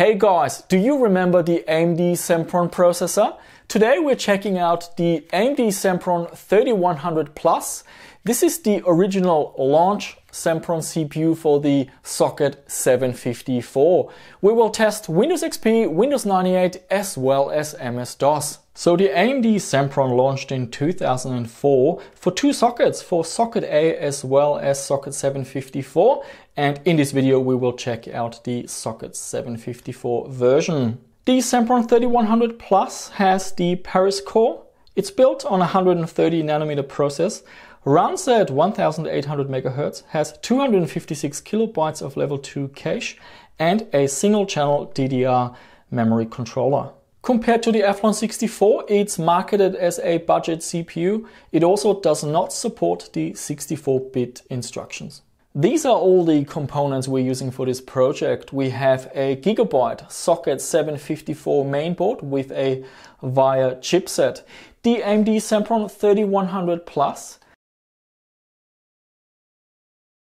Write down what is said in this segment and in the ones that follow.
Hey guys, do you remember the AMD Sempron processor? Today we're checking out the AMD Sempron 3100 Plus. This is the original launch Sempron CPU for the socket 754. We will test Windows XP, Windows 98 as well as MS-DOS. So the AMD Sempron launched in 2004 for two sockets, for socket A as well as socket 754. And in this video we will check out the socket 754 version. The Sempron 3100 Plus has the Paris core. It's built on a 130 nanometer process, runs at 1800 MHz, has 256 kilobytes of level 2 cache, and a single channel DDR memory controller. Compared to the Athlon 64, it's marketed as a budget CPU. It also does not support the 64-bit instructions. These are all the components we're using for this project. We have a Gigabyte socket 754 mainboard with a VIA chipset, the AMD Sempron 3100 Plus,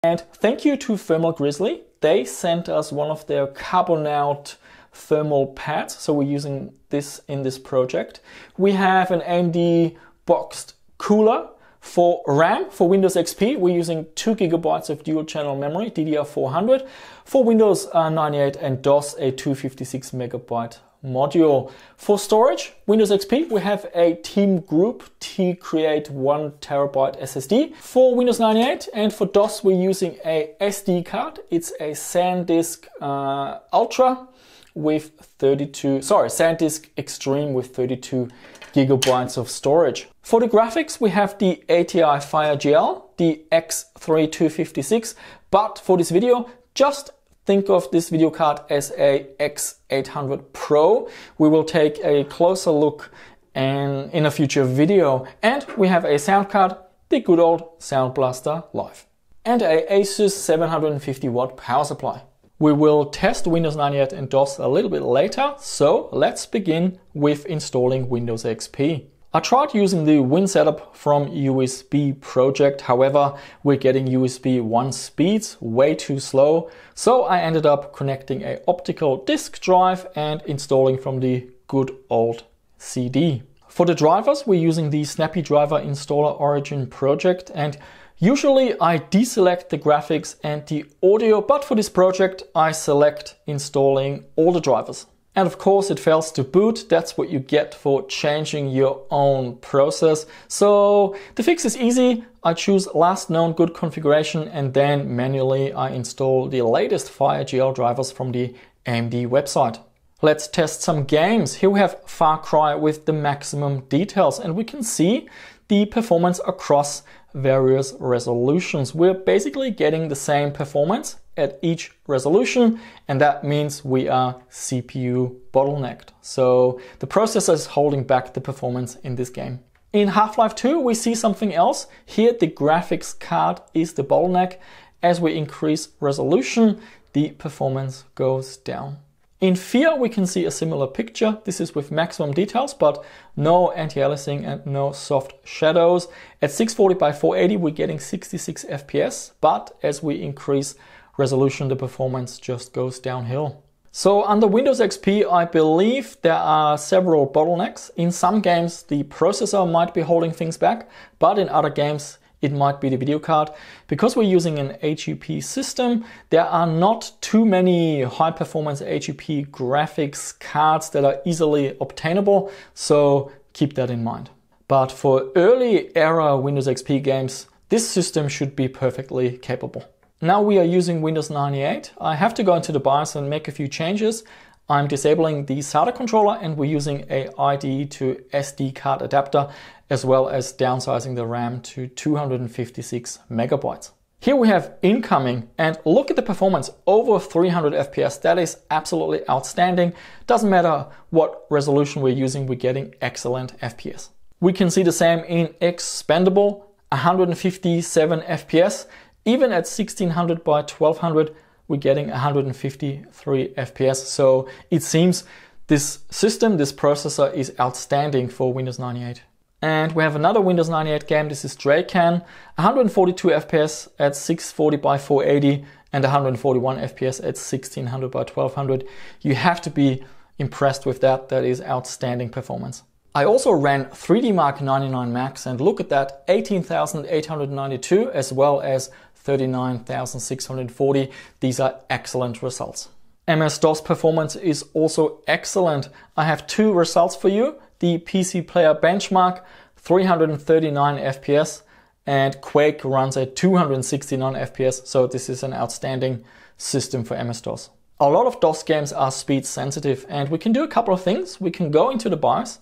and thank you to Thermal Grizzly. They sent us one of their Carbonaut thermal pads. So we're using this in this project. We have an AMD boxed cooler for RAM. For Windows XP, we're using 2 gigabytes of dual channel memory, DDR400. For Windows uh, 98 and DOS, a 256 megabyte module. For storage, Windows XP, we have a Team Group T Create 1 terabyte SSD. For Windows 98 and for DOS, we're using a SD card. It's a SanDisk uh, Ultra with 32, sorry, SanDisk Extreme with 32 gigabytes of storage. For the graphics, we have the ATI FireGL, the X3256, but for this video, just think of this video card as a X800 Pro. We will take a closer look and in a future video. And we have a sound card, the good old Sound Blaster Live. And a Asus 750 watt power supply. We will test Windows 98 and DOS a little bit later, so let's begin with installing Windows XP. I tried using the WinSetup from USB project, however, we're getting USB 1 speeds way too slow, so I ended up connecting a optical disk drive and installing from the good old CD. For the drivers, we're using the Snappy Driver Installer Origin project and Usually I deselect the graphics and the audio, but for this project I select installing all the drivers. And of course it fails to boot, that's what you get for changing your own process. So the fix is easy, I choose last known good configuration and then manually I install the latest FireGL drivers from the AMD website. Let's test some games. Here we have Far Cry with the maximum details and we can see the performance across various resolutions. We're basically getting the same performance at each resolution, and that means we are CPU bottlenecked. So the processor is holding back the performance in this game. In Half-Life 2, we see something else. Here, the graphics card is the bottleneck. As we increase resolution, the performance goes down. In Fear, we can see a similar picture. This is with maximum details, but no anti-aliasing and no soft shadows. At 640 by 480, we're getting 66 FPS, but as we increase resolution, the performance just goes downhill. So under Windows XP, I believe there are several bottlenecks. In some games, the processor might be holding things back, but in other games, it might be the video card. Because we're using an AGP system, there are not too many high performance AGP graphics cards that are easily obtainable, so keep that in mind. But for early era Windows XP games, this system should be perfectly capable. Now we are using Windows 98. I have to go into the BIOS and make a few changes. I'm disabling the SATA controller and we're using a IDE to SD card adapter as well as downsizing the RAM to 256 megabytes. Here we have incoming and look at the performance over 300 FPS. That is absolutely outstanding. Doesn't matter what resolution we're using, we're getting excellent FPS. We can see the same in Expendable 157 FPS. Even at 1600 by 1200, we're getting 153 FPS. So it seems this system, this processor is outstanding for Windows 98. And we have another Windows 98 game. This is Drakan, 142 FPS at 640 by 480. and 141 FPS at 1600 by 1200. You have to be impressed with that. That is outstanding performance. I also ran 3D Mark 99 Max and look at that 18,892 as well as 39,640. These are excellent results. MS-DOS performance is also excellent. I have two results for you. The PC Player benchmark 339 FPS and Quake runs at 269 FPS. So this is an outstanding system for MS-DOS. A lot of DOS games are speed sensitive and we can do a couple of things. We can go into the BIOS,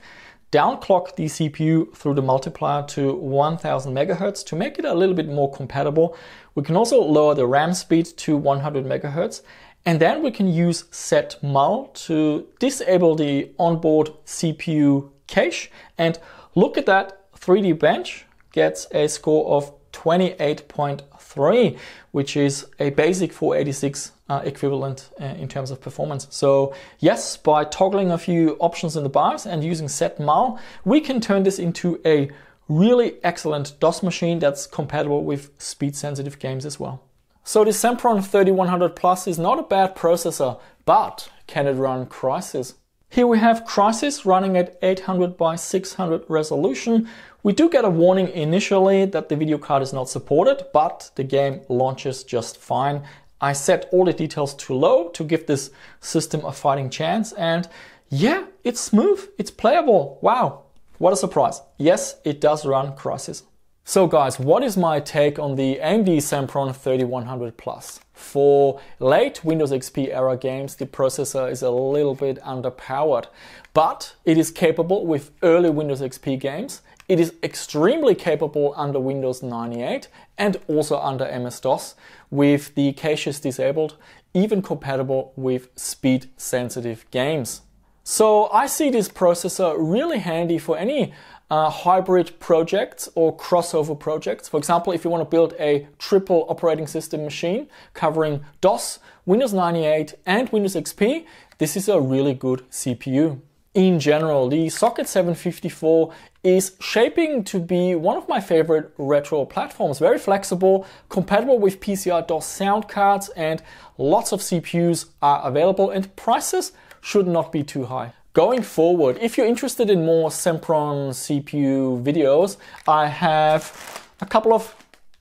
downclock the CPU through the multiplier to 1000 megahertz to make it a little bit more compatible. We can also lower the RAM speed to 100 megahertz and then we can use SETMUL to disable the onboard CPU cache and look at that 3D bench gets a score of 28.3, which is a basic 486 uh, equivalent uh, in terms of performance. So yes, by toggling a few options in the BIOS and using SETMUL, we can turn this into a really excellent DOS machine that's compatible with speed sensitive games as well. So the Sempron 3100 Plus is not a bad processor, but can it run Crysis? Here we have Crysis running at 800 by 600 resolution. We do get a warning initially that the video card is not supported, but the game launches just fine. I set all the details to low to give this system a fighting chance and yeah, it's smooth, it's playable. Wow, what a surprise. Yes, it does run Crysis. So guys, what is my take on the AMD Sempron 3100 Plus? For late Windows XP era games, the processor is a little bit underpowered, but it is capable with early Windows XP games. It is extremely capable under Windows 98 and also under MS-DOS with the caches disabled, even compatible with speed sensitive games. So I see this processor really handy for any uh, hybrid projects or crossover projects. For example, if you want to build a triple operating system machine covering DOS, Windows 98 and Windows XP, this is a really good CPU. In general, the Socket 754 is shaping to be one of my favorite retro platforms. Very flexible, compatible with PCI DOS sound cards, and lots of CPUs are available, and prices should not be too high. Going forward, if you're interested in more Sempron CPU videos, I have a couple of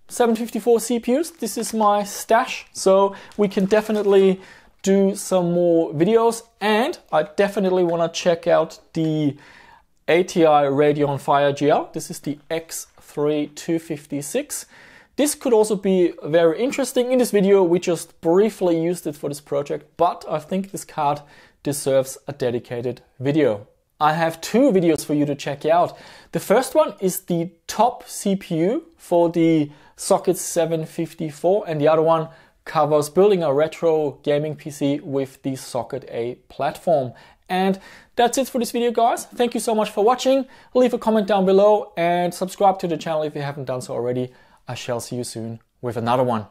754 CPUs. This is my stash, so we can definitely do some more videos and I definitely want to check out the ATI Radeon Fire GL. This is the X3256. This could also be very interesting. In this video, we just briefly used it for this project, but I think this card deserves a dedicated video. I have two videos for you to check out. The first one is the top CPU for the Socket 754 and the other one covers building a retro gaming PC with the Socket A platform. And that's it for this video guys. Thank you so much for watching. Leave a comment down below and subscribe to the channel if you haven't done so already. I shall see you soon with another one.